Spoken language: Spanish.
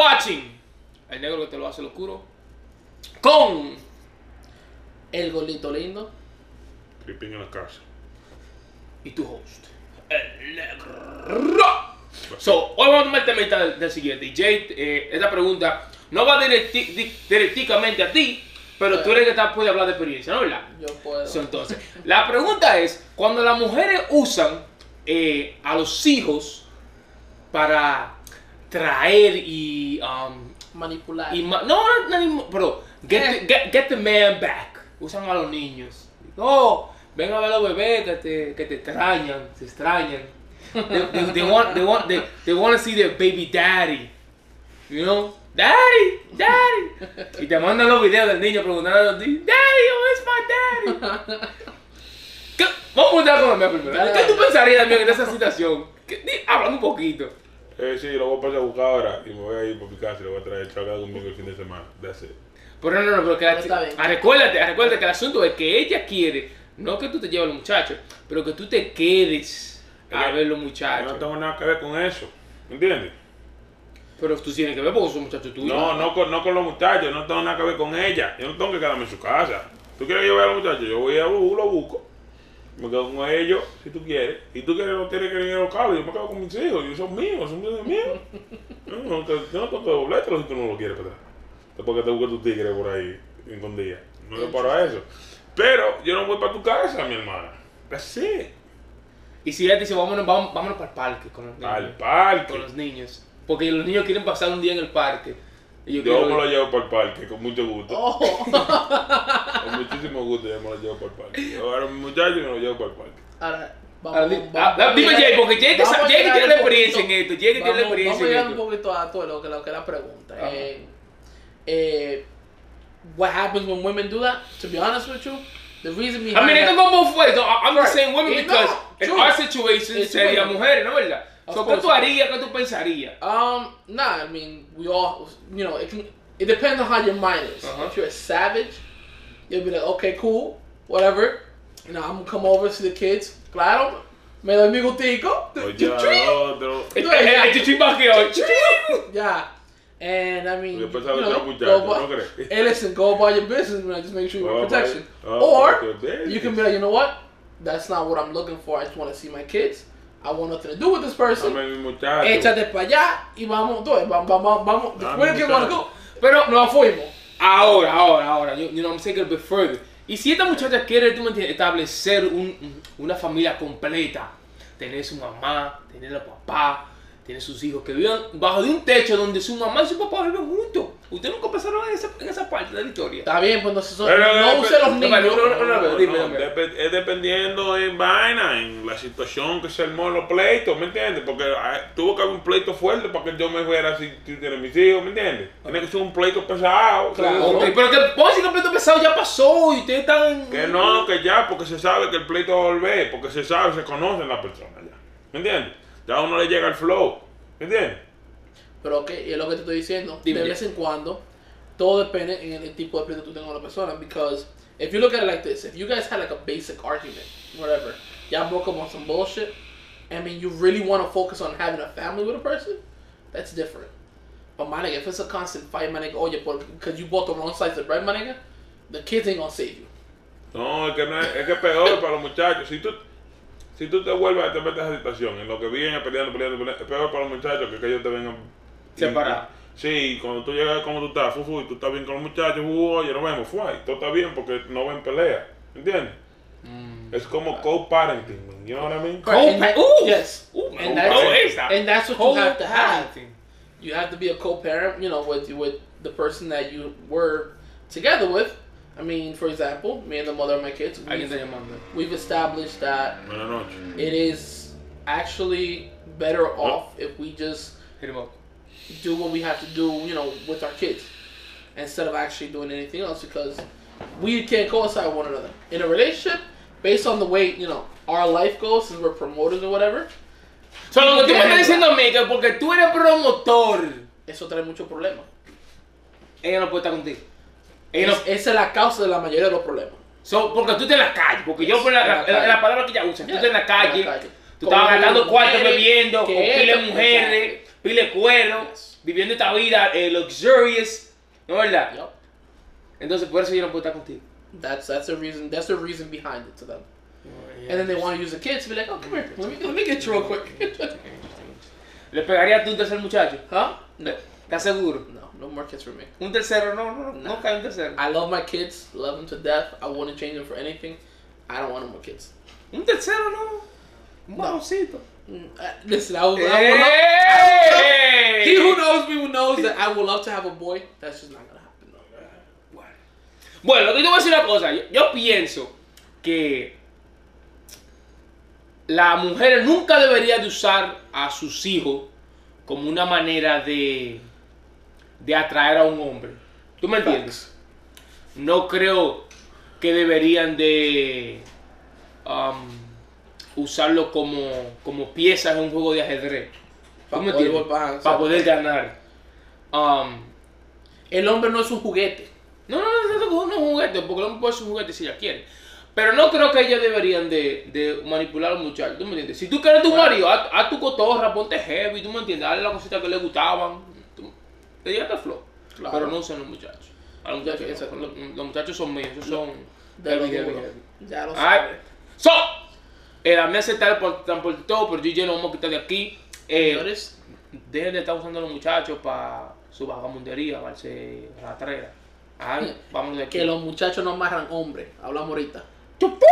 are watching. El negro que te lo hace lo oscuro. Con. El golito lindo. Creeping en la casa. Y tu host. El negro. So, hoy vamos a tomar el temita del, del siguiente. Y Jay, eh, esta pregunta no va directi- di- directamente a ti, pero tú eres el que está- puede hablar de experiencia, ¿no verdad? Yo puedo. So, entonces, la pregunta es, cuando las mujeres usan eh, a los hijos para traer y... um, Manipular. y ma- no, no, no, pero get, the, get, get the man back. Usan a los niños. Oh, ven a ver a los bebés que te, que te extrañan, se extrañan. They, they, they want, they, want, they, they want to see their baby daddy. You know? Daddy, daddy. Y te mandan los videos del niño preguntando a ti, Daddy, where's my daddy? ¿Qué? Vamos a con la primero. ¿Qué tú pensarías también en esa situación? ¿Qué- di- Háblame un poquito. Eh, sí, lo voy a pasar a buscar ahora y me voy a ir por mi casa y lo voy a traer chaval conmigo el fin de semana. That's it. Pero no, no, no, pero que la Pero está bien. recuérdate, ah, recuérdate que el asunto es que ella quiere, no que tú te lleves a los muchachos, pero que tú te quedes a Ella- ver los Yo muchachos. no tengo nada que ver con eso. ¿Me entiendes? Pero tú tienes que ver porque son muchachos tuyos. No, no con, no con los muchachos, no tengo nada que ver con ella. Yo no tengo que quedarme en su casa. ¿Tú quieres que yo vea a los muchachos? Yo voy a lo, lo busco. Me quedo con ellos, si tú quieres. Y tú quieres, no tienes que ir a los cables. Yo me quedo con mis hijos. Ellos son míos, son míos míos. No, no, te- yo no tengo que doblártelo si tú no lo quieres para atrás. Después que te busques tu tigre por ahí escondida. No es para eso. Pero yo no voy para tu casa, mi hermana. It. Y si ella te dice, vámonos, vámonos, vámonos para el parque con los niños. Al parque. Con los niños. Porque los niños quieren pasar un día en el parque. Yo, Yo me lo llevo para el parque, con mucho gusto. Oh. Con muchísimo gusto yo me lo llevo para el parque. Yo ahora mi muchacho me lo llevo para el parque. Ahora, Ahora, vamos, vamos- ah, ah, vamos Dime Jay, porque Jay vamos tiene la experiencia en esto. Jay tiene la vamos- experiencia Vamos a llegar un poquito a todo lo que, lo que la pregunta. Eh, eh, what happens when women do that? To be honest with you, the reason behind I mean, it can go both ways. I'm just Right. saying women because no, in true. our situation It's sería mujeres, ¿no verdad? Of So, ¿Qué course. tú harías? ¿Qué tú pensarías? Um, nah, I mean, we all, you know, it can, it depends on how your mind is. Uh-huh. If you're a savage, you'll be like, okay, cool, whatever. You know, I'm gonna come over to the kids. Claro, me doy mi gustico. Oye, al otro. El No, ya. el chichi vaqueo. Yeah. And I mean, you know, go by- Hey, listen, go about your business, man. Just make sure you Go have protection. oh, or you can be like, you know what? That's not what I'm looking for. I just want to see my kids. I want nothing to do with this person. Échate para allá y vamos, vamos, vamos, vamos. Dame to muchacho. go? Pero Nos fuimos. ahora, ahora, ahora, you, you know, I'm taking it a bit further. Y si esta muchacha quiere, tú me establecer un- un- una familia completa, tener su mamá, tener a papá, tener sus hijos, que vivan bajo de un techo donde su mamá y su papá viven juntos. Ustedes nunca pensaron en esa, en esa parte de la historia. Está bien, pues entonces son- Pero, no pero, use los niños. no, no, no, no, No, es dependiendo en vaina, en la situación que se armó en los pleitos, ¿me entiendes? Porque ah, tuvo que haber un pleito fuerte para que yo me fuera si tú tienes mis hijos, ¿me entiendes? Tiene que ser un pleito pesado. Claro. pero que decir que el pleito pesado ya pasó y ustedes están... Que no, que ya, porque se sabe que el pleito va a volver, porque se sabe, se conocen las personas ya. ¿Me entiendes? Ya a uno le llega el flow, ¿me entiendes? Pero y es lo que te estoy diciendo. Dime. De vez en cuando, todo depende en el tipo de pleito que tú tengas con la persona. Because if you look at it like this, if you guys had like a basic argument, whatever, y'all broke up on some bullshit, I mean, you really want to focus on having a family with a person, that's different. But my nigga, if it's a constant fight, my nigga, oh, you because you bought the wrong slice of bread, my nigga, the kids ain't gonna save you. No, es que, no es, es que es peor para los muchachos. Si tú, si tú te vuelves a te metes a esa situación, en lo que vienen peleando, peleando, peleando, es peor para los muchachos que, que ellos te vengan. Separar. Sí, cuando tú llegas como tú estás, fufu, y tú estás bien con los muchachos, uh, oye, nos vemos, fue, y todo está bien porque no ven pelea, ¿entiendes? Mm. Es como co-parenting, you know what I mean? Co- And that- Ooh. yes, Ooh, me and gustó that's, esa. and that's what you have to have. You have to be a co-parent, you know, with with the person that you were together with. I mean, for example, me and the mother of my kids, Alguien está we've, llamando. we've established that it is actually better off if we just Hit him up. Do what we have to do, you know, with our kids, instead of actually doing anything else because we can't coincide with one another in a relationship based on the way you know our life goes since we're promoters or whatever. So, lo que tú me estás diciendo a mí que porque tú eres promotor, Eso trae muchos problemas. ella no puede estar contigo. Ella no, Es- esa es la causa de la mayoría de los problemas. so, porque tú estás en la calle, porque yo por la, la la, la palabra que ella usa, tú estás en la calle, En la calle. tú estabas gastando cuartos bebiendo, con que pila de esto, mujeres. Pile cuero, Yes. viviendo esta vida eh, luxurious, ¿no es verdad? Yup. Entonces por eso yo no puedo estar contigo. That's that's the reason. That's the reason behind it to them. And then they want to use the kids to be like, oh, come here, let me let me get you real quick. ¿Le pegaría tú un tercer muchacho? huh? No, ¿Estás seguro? no, no more kids for me. Un tercero, no, no, no, No. no cae un tercero. I love my kids, love them to death. I wouldn't change them for anything. I don't want no more kids. Un tercero, no. Un No. varoncito. Mm, uh, listen, I will. I love, I will love, he who knows me knows that I would love to have a boy. That's just not gonna happen. No. Bueno. Bueno, te voy a decir una cosa. Yo, yo pienso que la mujer nunca debería de usar a sus hijos como una manera de, de atraer a un hombre. ¿Tú me entiendes? No creo que deberían de um, usarlo como, como piezas en un juego de ajedrez. ¿Tú Pa' me poder entiendes? volver a- Para poder ganar. Um, El hombre no es un juguete. no, no, no, no, no es un juguete, porque el hombre puede ser un juguete si ella quiere. Pero no creo que ellas deberían de, de manipular a los muchachos, ¿tú me entiendes? Si tú quieres tu marido, haz, haz tu cotorra, ponte heavy, ¿tú me entiendes? Dale las cositas que le gustaban. Tú, te llegaste el flow. Claro. Pero no usan los muchachos. A los muchachos, no. los, los muchachos son míos, son De duro. heavy. Ya lo Alright. sabe. So, eh, dame aceptar por, tan por todo, pero yo ya no vamos a quitar de aquí. Eh, Señores, dejen de estar usando a los muchachos para su vagamundería, para hacerse rastrera. Ah, vámonos de aquí. que los muchachos no amarran hombres. Hablamos ahorita. ¡Chupu!